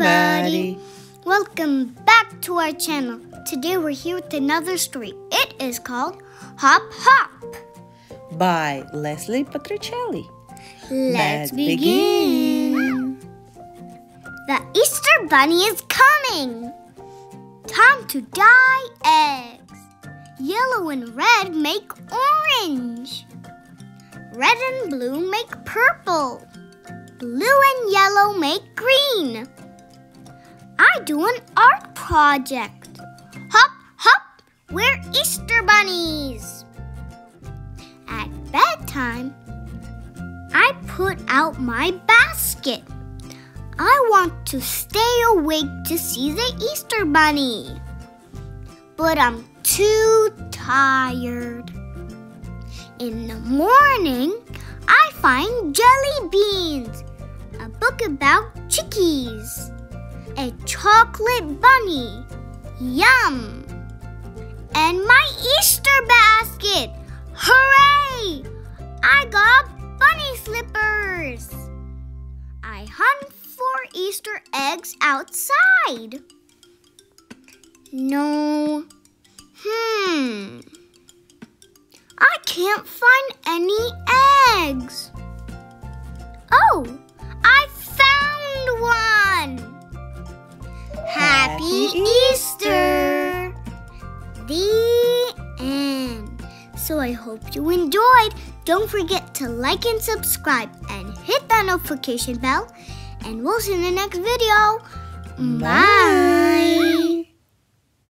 everybody. Welcome back to our channel. Today we're here with another story. It is called Hop Hop. By Leslie Patricelli. Let's begin. The Easter Bunny is coming. Time to dye eggs. Yellow and red make orange. Red and blue make purple. Blue and yellow make green. I do an art project. Hop, hop, we're Easter bunnies. At bedtime, I put out my basket. I want to stay awake to see the Easter bunny. But I'm too tired. In the morning, I find jelly beans, a book about chickies, a chocolate bunny, yum, and my Easter basket. Hooray! I got bunny slippers. I hunt for Easter eggs outside. No. Hmm. I can't find any Happy Easter. The end. So I hope you enjoyed. Don't forget to like and subscribe and hit that notification bell. And we'll see you in the next video. Bye. Bye.